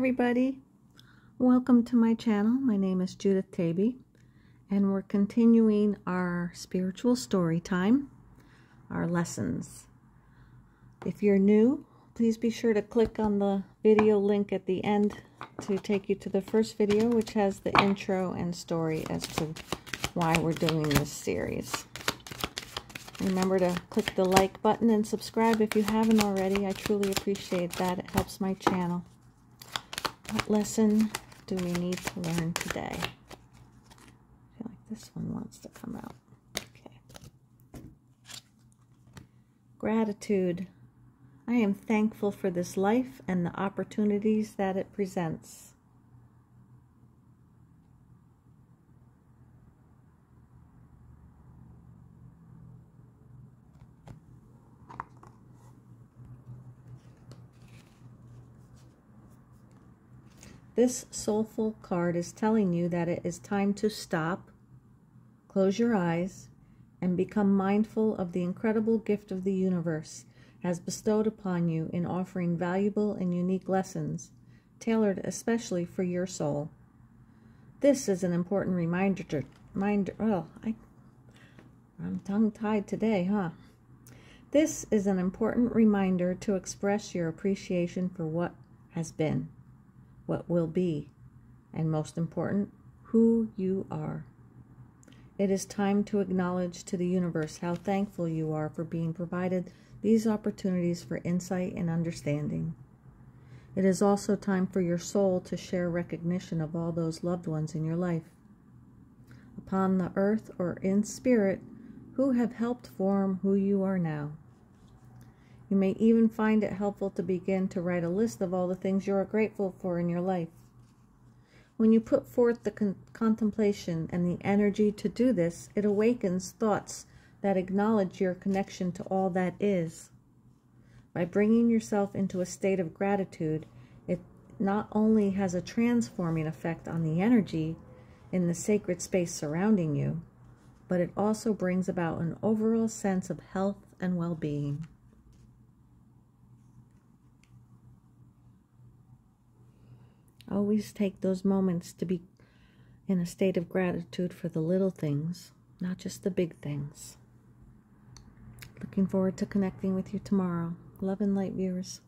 everybody. Welcome to my channel. My name is Judith Taybee, and we're continuing our spiritual story time, our lessons. If you're new, please be sure to click on the video link at the end to take you to the first video, which has the intro and story as to why we're doing this series. Remember to click the like button and subscribe if you haven't already. I truly appreciate that. It helps my channel. What lesson do we need to learn today? I feel like this one wants to come out. Okay. Gratitude. I am thankful for this life and the opportunities that it presents. This soulful card is telling you that it is time to stop, close your eyes, and become mindful of the incredible gift of the universe has bestowed upon you in offering valuable and unique lessons, tailored especially for your soul. This is an important reminder to mind oh, I I'm tongue-tied today, huh? This is an important reminder to express your appreciation for what has been what will be, and most important, who you are. It is time to acknowledge to the universe how thankful you are for being provided these opportunities for insight and understanding. It is also time for your soul to share recognition of all those loved ones in your life. Upon the earth or in spirit, who have helped form who you are now. You may even find it helpful to begin to write a list of all the things you are grateful for in your life. When you put forth the con contemplation and the energy to do this, it awakens thoughts that acknowledge your connection to all that is. By bringing yourself into a state of gratitude, it not only has a transforming effect on the energy in the sacred space surrounding you, but it also brings about an overall sense of health and well-being. Always take those moments to be in a state of gratitude for the little things, not just the big things. Looking forward to connecting with you tomorrow. Love and light, viewers.